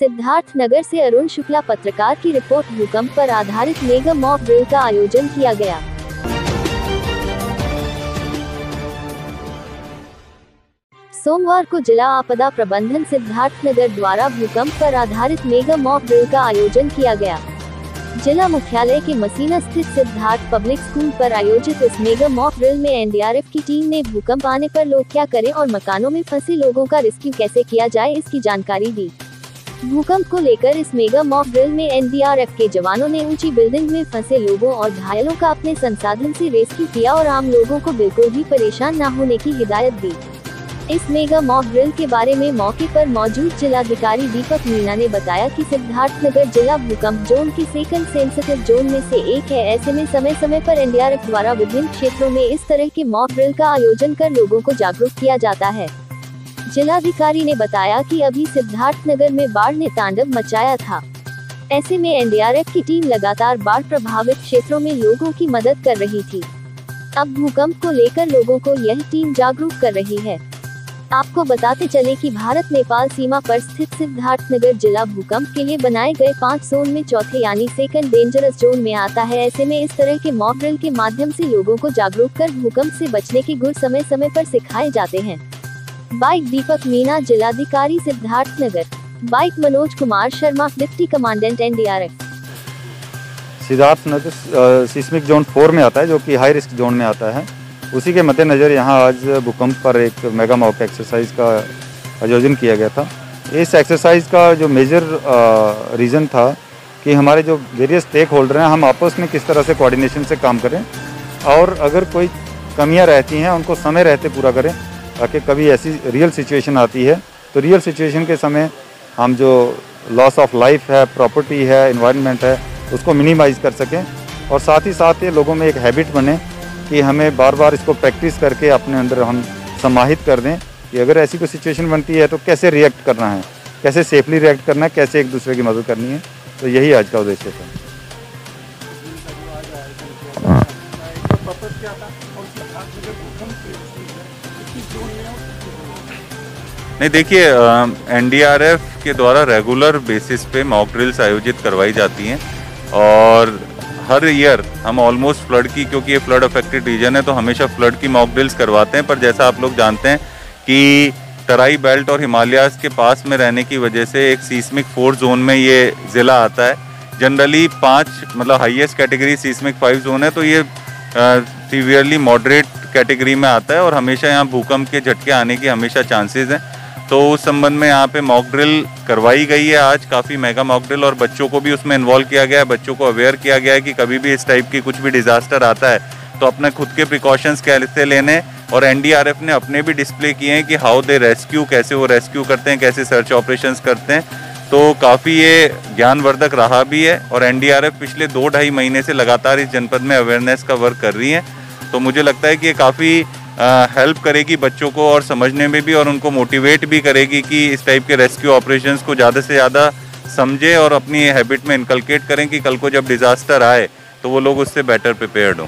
सिद्धार्थ नगर से अरुण शुक्ला पत्रकार की रिपोर्ट भूकंप पर आधारित मेगा मॉक ड्रिल का आयोजन किया गया। सोमवार को जिला आपदा प्रबंधन सिद्धार्थ नगर द्वारा भूकंप पर आधारित मेगा मॉक ड्रिल का आयोजन किया गया। जिला मुख्यालय के मसीना स्थित सिद्धार्थ पब्लिक स्कूल पर आयोजित इस मेगा मॉक ड्रिल में एनडीआरएफ की टीम ने भूकंप आने पर लोग क्या करें और मकानों में फंसे लोगों का रेस्क्यू कैसे किया जाए इसकी जानकारी दी। भूकंप को लेकर इस मेगा मॉक ड्रिल में एनडीआरएफ के जवानों ने ऊँची बिल्डिंग में फंसे लोगों और घायलों का अपने संसाधन से रेस्क्यू किया और आम लोगों को बिल्कुल भी परेशान न होने की हिदायत दी। इस मेगा मॉक ड्रिल के बारे में मौके पर मौजूद जिलाधिकारी दीपक मीणा ने बताया कि सिद्धार्थनगर जिला भूकंप जोन की सेकंड सेंसिटिव जोन में से एक है। ऐसे में समय समय पर एनडीआरएफ द्वारा विभिन्न क्षेत्रों में इस तरह के मॉक ड्रिल का आयोजन कर लोगों को जागरूक किया जाता है। जिलाधिकारी ने बताया कि अभी सिद्धार्थनगर में बाढ़ ने तांडव मचाया था। ऐसे में एनडीआरएफ की टीम लगातार बाढ़ प्रभावित क्षेत्रों में लोगों की मदद कर रही थी। अब भूकंप को लेकर लोगों को यह टीम जागरूक कर रही है। आपको बताते चले कि भारत नेपाल सीमा पर स्थित सिद्धार्थनगर जिला भूकंप के लिए बनाए गए पाँच जोन में चौथे यानी सेकंड डेंजरस जोन में आता है। ऐसे में इस तरह के मॉक ड्रिल के माध्यम से लोगों को जागरूक कर भूकंप से बचने के गुर समय समय पर सिखाए जाते हैं। बाइक दीपक मीना, जिलाधिकारी Siddharth Nagar. Bike Manoj Kumar Sharma, deputy commandant NDRF. Siddharth Nagar seismic zone four में आता है, जो कि हाई रिस्क जोन में आता है। उसी के मद्देनज़र यहाँ आज भूकंप पर एक मेगा मॉक एक्सरसाइज का आयोजन किया गया था। इस एक्सरसाइज का जो मेजर रीज़न था कि हमारे जो वेरियस स्टेक होल्डर हैं, हम आपस में किस तरह से कोऑर्डिनेशन से काम करें और अगर कोई कमियाँ रहती हैं, उनको समय रहते पूरा करें ताकि कभी ऐसी रियल सिचुएशन आती है तो रियल सिचुएशन के समय हम जो लॉस ऑफ़ लाइफ है प्रॉपर्टी है इन्वायरमेंट है उसको मिनिमाइज़ कर सकें और साथ ही साथ ये लोगों में एक हैबिट बने कि हमें बार बार इसको प्रैक्टिस करके अपने अंदर हम समाहित कर दें कि अगर ऐसी कोई सिचुएशन बनती है तो कैसे रिएक्ट करना है? कैसे सेफली रिएक्ट करना है? कैसे एक दूसरे की मदद करनी है? तो यही आज का उद्देश्य था? नहीं, देखिए एनडीआरएफ के द्वारा रेगुलर बेसिस पे मॉक ड्रिल्स आयोजित करवाई जाती हैं और हर ईयर हम ऑलमोस्ट फ्लड की, क्योंकि ये फ्लड अफेक्टेड रीजन है तो हमेशा फ्लड की मॉक ड्रिल्स करवाते हैं। पर जैसा आप लोग जानते हैं कि तराई बेल्ट और हिमालयाज के पास में रहने की वजह से एक सीस्मिक फोर जोन में ये ज़िला आता है। जनरली पाँच मतलब highest category seismic five zone है तो ये सीवियरली मॉडरेट कैटेगरी में आता है और हमेशा यहाँ भूकंप के झटके आने की हमेशा चांसेस हैं। तो उस संबंध में यहाँ पे मॉक ड्रिल करवाई गई है आज। काफ़ी मेगा मॉक ड्रिल और बच्चों को भी उसमें इन्वॉल्व किया गया है। बच्चों को अवेयर किया गया है कि कभी भी इस टाइप की कुछ भी डिजास्टर आता है तो अपने खुद के प्रिकॉशंस कैसे लेने और एनडीआरएफ ने अपने भी डिस्प्ले किए हैं कि हाउ दे रेस्क्यू कैसे वो रेस्क्यू करते हैं, कैसे सर्च ऑपरेशन करते हैं। तो काफ़ी ये ज्ञानवर्धक रहा भी है और एनडीआरएफ पिछले दो ढाई महीने से लगातार इस जनपद में अवेयरनेस का वर्क कर रही है। तो मुझे लगता है कि ये काफ़ी हेल्प करेगी बच्चों को और समझने में भी और उनको मोटिवेट भी करेगी कि इस टाइप के रेस्क्यू ऑपरेशन को ज़्यादा से ज़्यादा समझें और अपनी हैबिट में इनकलकेट करें कि कल को जब डिज़ास्टर आए तो वो लोग उससे बेटर प्रिपेयर्ड हों।